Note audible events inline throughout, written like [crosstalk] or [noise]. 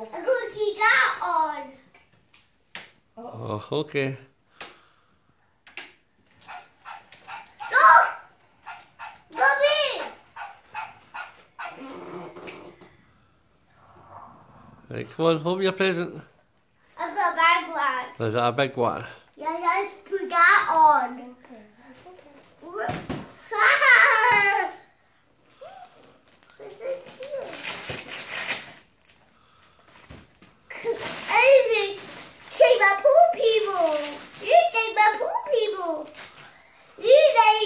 Oh. I'm gonna keep that on. Oh, okay. Go! Go! Right, come on, open your present. I've got a bag one. Is that a big one? Yeah, let's put that on. Okay. It's okay. What's this here? Amy, say my pool people. You say my pool people. You say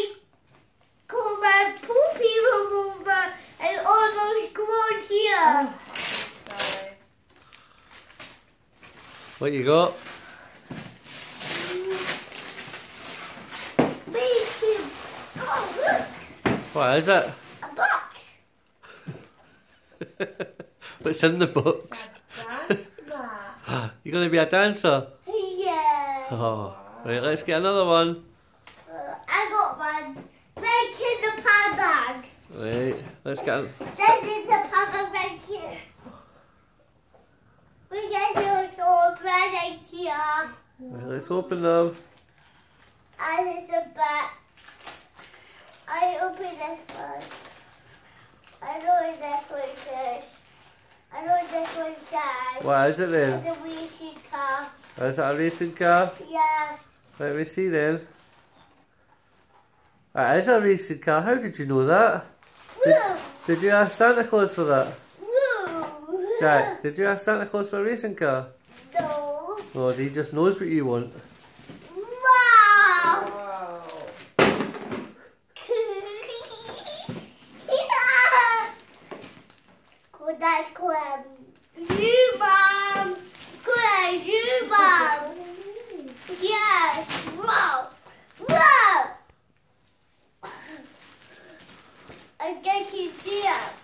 call my pool people over and almost go on here. Sorry. What you got? Make him. Look, What is it? a box. What's [laughs] in the box? Dance mat. [gasps] You gonna be a dancer? Yeah. Oh, right, let's get another one. Uh, I got one. It a pie bag. Right, let's get. This is the papa right here. We get your sword right here. Right, let's open them. And it's a back. I open this one. I know this one says. I know this one says. What is it then? The wheezy car. Oh, is it a racing car? Yeah. Let me see then. It is a racing car. How did you know that? Woo! Did you ask Santa Claus for that? Jack, did you ask Santa Claus for a racing car? No. Oh, he just knows what you want. Wow! Wow. Cool, that's cool. You, you. Yes. Wow. Wow. I get you there.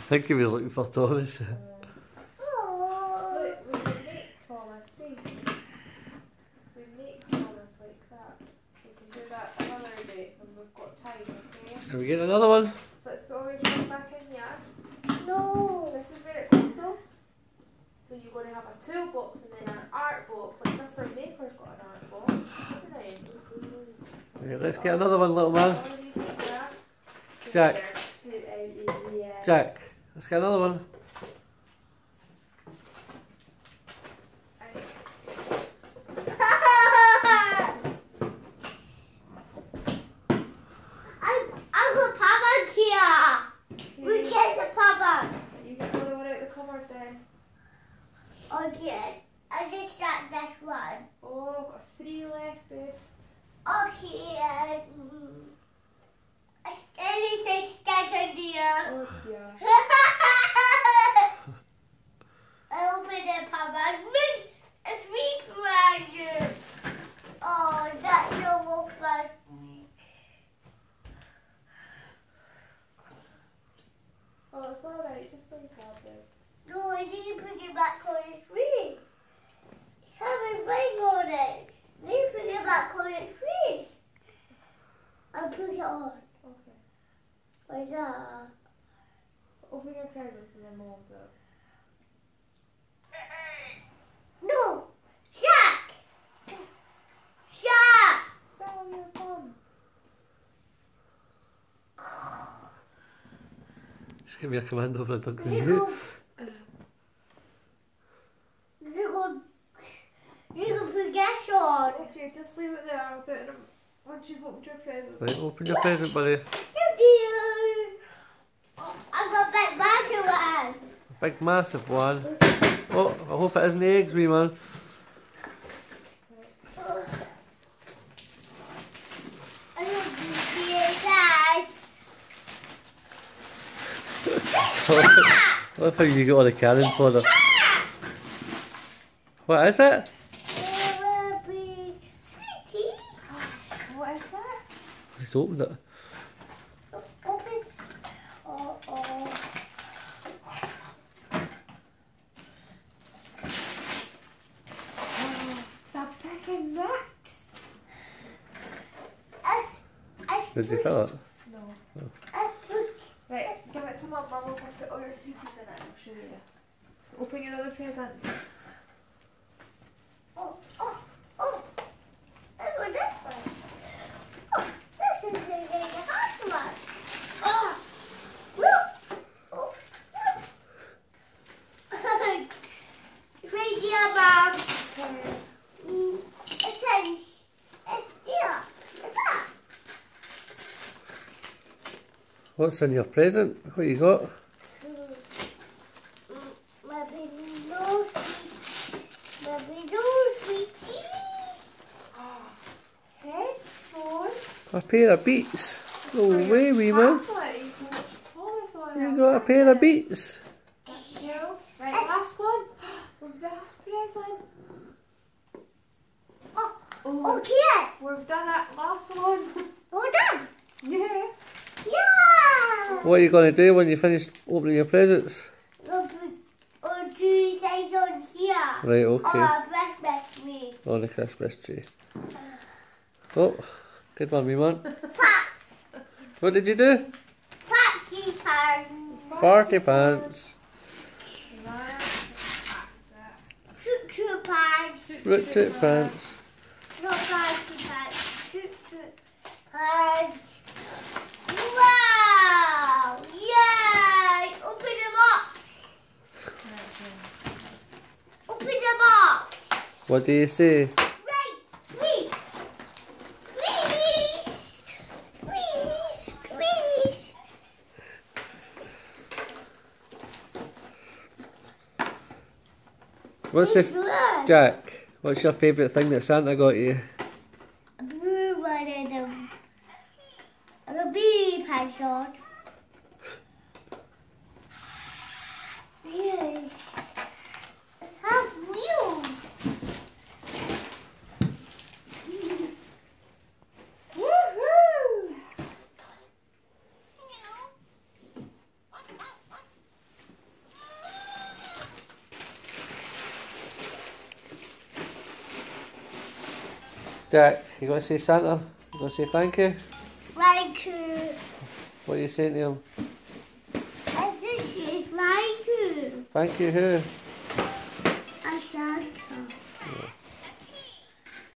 I think he was looking for Thomas. [laughs] Look, we can make Thomas, see? We make Thomas like that. We can do that another day when we've got time, okay? Can we get another one? So let's put all your back in, yeah? No. This is where it goes though. So you're going to have a toolbox and then an art box. Like Mr. Maker's got an art box, isn't he? Right, let's get another one, little man. All of these like that. Jack. Put it out in the, Jack, let's get another one. I I got Papa here. We Okay. get the Papa. You get another one out the cupboard then. Oh, okay. I just got this one. Oh, I've got three left, babe. Okay. Um, I still say Oh dear. [laughs] I open the Papa. Look, a sweet present. Oh, that's your wolf bag. Oh, it's alright, just like that, babe. No, I need to put it back on its feet. It's having rain on it. I need to put it back on its. I'll put it on. Okay. Like that. Open your presents and then we'll do it. No! Jack! Jack! Sell your phone. Just give me a command over a dog. You You. go. [laughs] You go. You go put the gas. Okay, just leave it there. I'll do it once you've opened your present. Right, open your present, buddy. Oh Thank you. I got back massive one. Big massive one. Oh, I hope it isn't eggs, wee man. I don't see it I love how you got all the cannon for them. What is it? It will be pretty. What is that? Let's open it. Open. Oh, oh. Oh, it's a pick and mix. I, I Did you fill it? No. I put Right, give it to mum. Mum will put all your sweeties in it and I'll show you. So open your other presents. Oh, oh, oh. Let's go this way. Oh, this is the the hot one. Oh. Woo. Oh. Right here, Mom. Okay. Mm, It's in, it's here. It's up. Oh, What's in your present? What you got? My baby knows. My baby knows, sweetie. Headphones. A pair of beats. No For your way, wee man. You can watch Thomas on You it. got a pair of beats. Thank you. Right, last one. Last present. Oh, Oh, okay. we've done it. Last one. We're done. yeah. Yeah. What are you going to do when you finish opening your presents? Or two sides on here. Right, okay. Oh, back back me. On the Christmas tree. Oh, good one, wee man. What did you do? Party pants. That's it. Toot pants. Toot Root toot pants. Pants, pants. Toot pants. Wow! Yay! Open them up. Right, yeah. Open them up. What do you see? Please. Please. Please. Please. What's the Jack? What's your favourite thing that Santa got you? A blue one and a, a bee Jack, you going to say Santa? You going to say thank you? Thank you. What are you saying to him? I think she's like, uh, Thank you who? a Santa.